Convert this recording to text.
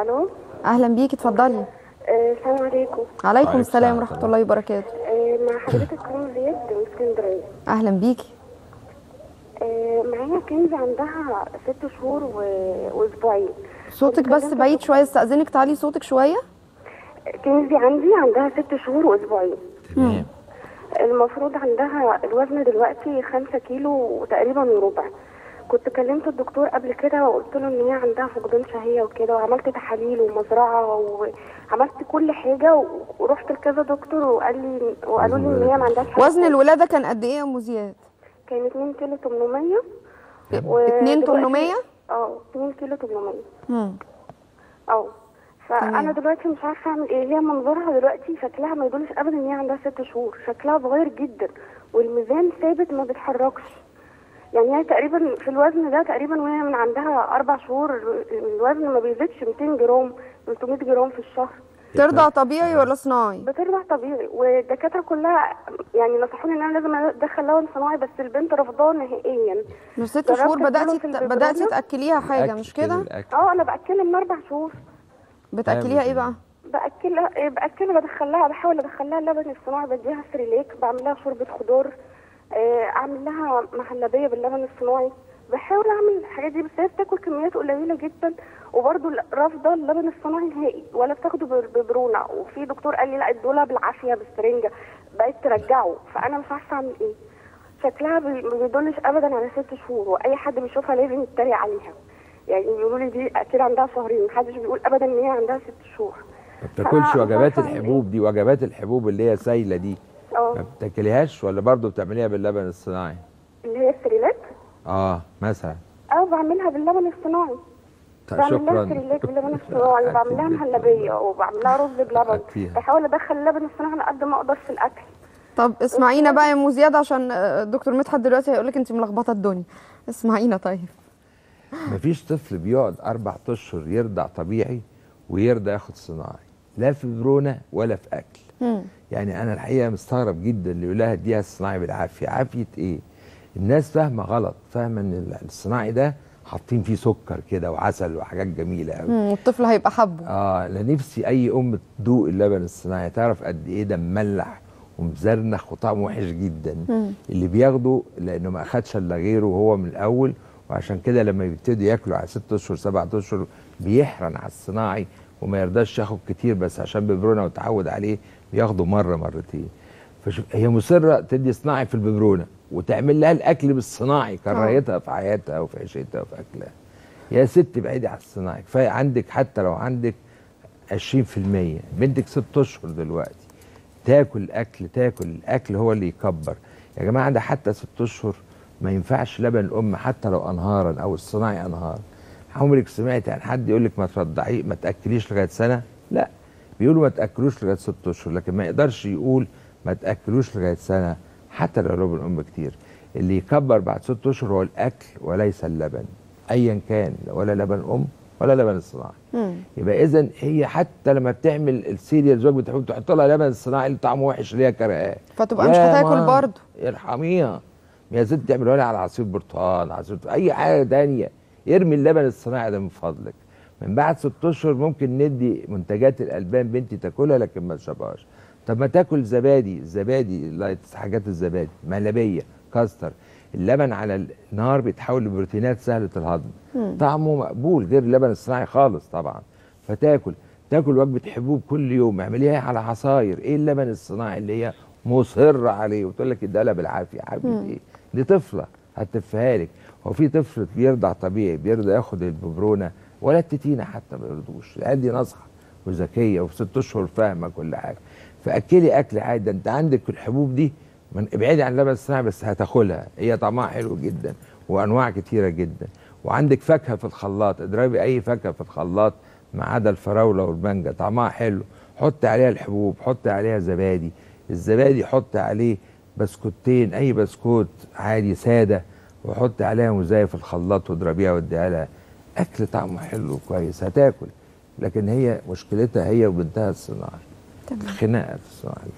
ألو؟ أهلا بيكي اتفضلي. آه، السلام عليكم. عليكم وعليكم السلام ورحمة الله وبركاته. آه، مع حضرتك كريم زياد من اسكندرية. أهلا بيكي. آه، معايا كنز عندها ست شهور و... وأسبوعين. صوتك بس بعيد شوية استأذنك تعلي صوتك شوية. كنزي عندي عندها ست شهور وأسبوعين. تمام. المفروض عندها الوزن دلوقتي خمسة كيلو تقريبا وربع كنت كلمت الدكتور قبل كده وقلت له إن هي عندها فقدان شهية وكده وعملت تحاليل ومزرعة وعملت كل حاجة ورحت لكذا دكتور وقال لي وقالوا لي إن هي ما عندهاش وزن الولادة كان قد إيه يا ام زياد؟ كان 2 كيلو 800 و 2 دلوقتي- 800 آه 2 كيلو 800 امم آه فأنا. دلوقتي مش عارفة أعمل إيه. هي منظرها دلوقتي شكلها ما يدلش ابدا إن هي عندها ست شهور. شكلها صغير جدا والميزان ثابت ما بيتحركش. يعني هي تقريبا في الوزن ده تقريبا وهي من عندها أربع شهور الوزن ما بيزيدش 200 جرام 300 جرام في الشهر. ترضع طبيعي ولا صناعي؟ بترضع طبيعي والدكاترة كلها يعني نصحوني إن أنا لازم أدخل لبن صناعي بس البنت رافضاه نهائيا. من ست شهور بدأتي. بدأتي تأكليها حاجة مش كده. آه أنا بأكلها من أربع شهور. بتأكليها إيه بقى؟ بأكلها إيه، بأكلها بدخلها بحاول أدخلها اللبن الصناعي بديها سريليك بعمل لها شوربة خضار. أعمل لها مهلبيه باللبن الصناعي. بحاول أعمل الحاجات دي بس هي بتاكل كميات قليلة جدا وبرده رافضة اللبن الصناعي نهائي ولا بتاخده ببرونة. وفي دكتور قال لي لا ادولها بالعافية بالسرنجة. بقت ترجعه. فأنا مش عارفة أعمل إيه. شكلها ما بيدلش ابدا على ست شهور وأي حد بيشوفها لازم يتريق عليها. يعني بيقولوا لي دي أكيد عندها شهرين محدش بيقول ابدا إن هي عندها ست شهور. ما بتاكلش وجبات الحبوب دي وجبات الحبوب اللي هي سايلة دي. آه ما بتاكليهاش ولا برضه بتعمليها باللبن الصناعي؟ اللي هي السريلات؟ آه مثلا. أو بعملها باللبن الصناعي. طيب شكرا. سريلاك باللبن الصناعي وبعمل لها مهلبيه وبعمل لها رز بلبن. بحاول أدخل اللبن الصناعي على قد ما أقدر في الأكل. طب اسمعينا بقى يا ام زياد عشان آه، الدكتور مدحت دلوقتي هيقول لك انت ملخبطة الدنيا. اسمعينا طيب. مفيش طفل بيقعد أربع أشهر يرضع طبيعي ويرضى ياخد صناعي. لا في برونه ولا في أكل مم. يعني أنا الحقيقة مستغرب جدا اللي يقول لها اديها الصناعي بالعافية عافية إيه الناس فاهمة غلط فاهمة إن الصناعي ده حاطين فيه سكر كده وعسل وحاجات جميلة قوي مم. الطفل هيبقى حبه آه أنا نفسي أي أم تدوق اللبن الصناعي تعرف قد إيه ده مملح ومزرنخ وطعمه وحش جدا مم. اللي بياخده لأنه ما أخدش إلا غيره وهو من الأول وعشان كده لما بيبتدوا ياكلوا على ست أشهر سبعة أشهر بيحرن على الصناعي وما يرضاش ياخد كتير بس عشان ببرونة وتعود عليه بياخده مرة مرتين. فشوف هي مصرة تدي صناعي في الببرونة وتعمل لها الأكل بالصناعي كراهيتها في حياتها وفي عيشتها وفي أكلها. يا ست بعيدي عن الصناعي كفاية عندك حتى لو عندك 20% بنتك ست أشهر دلوقتي تاكل أكل تاكل الأكل هو اللي يكبر. يا جماعة ده حتى ست أشهر ما ينفعش لبن الأم حتى لو أنهارا أو الصناعي أنهار. عمرك سمعت عن حد يقول لك ما ترضعي ما تأكليش لغاية سنة؟ لا. بيقولوا ما تأكلوش لغاية ست أشهر لكن ما يقدرش يقول ما تأكلوش لغاية سنة حتى لو لبن الام كتير. اللي يكبر بعد ست أشهر هو الأكل وليس اللبن. ايا كان ولا لبن أم ولا لبن الصناعي. يبقى اذا هي حتى لما بتعمل ال cereals وبتحب تحط لها لبن صناعي اللي طعمه وحش اللي هي كرهاه. فتبقى مش هتاكل برضه. ارحميها. يا ست تعملها لها على عصير برتقال عصير أي حاجة تانية. ارمي اللبن الصناعي ده من فضلك. من بعد ست أشهر ممكن ندي منتجات الألبان بنتي تاكلها لكن ما تشربهاش. طب ما تاكل زبادي الزبادي light حاجات الزبادي مهلبيه كاستر. اللبن على النار بيتحول لبروتينات سهلة الهضم. طعمه مقبول غير اللبن الصناعي خالص طبعا. فتاكل تاكل وجبة حبوب كل يوم اعمليها على عصاير. إيه اللبن الصناعي اللي هي مصره عليه؟ وتقول لك اديها بالعافية عافيه إيه دي طفلة. هتفها لك هو في طفل بيرضع طبيعي بيرضى ياخد الببرونة ولا التتينة حتى ما بيرضوش العيال دي ناصحة وذكية وفي ست أشهر فاهمة كل حاجة. فأكلي أكل عادي. ده أنت عندك الحبوب دي من ابعدي عن اللبن الصناعي بس هتاخدها هي طعمها حلو جدا وأنواع كتيرة جدا. وعندك فاكهة في الخلاط. اضربي أي فاكهة في الخلاط ما عدا الفراولة والمانجا. طعمها حلو. حط عليها الحبوب حط عليها زبادي. الزبادي حط عليه بسكوتين أي بسكوت عادي سادة وحط عليها مزايا في الخلاط واضربيها واديها لها. أكل طعمه حلو وكويس هتاكل. لكن هي مشكلتها هي وبنتها الصناعي. تمام. خناقة في الصناعي. ده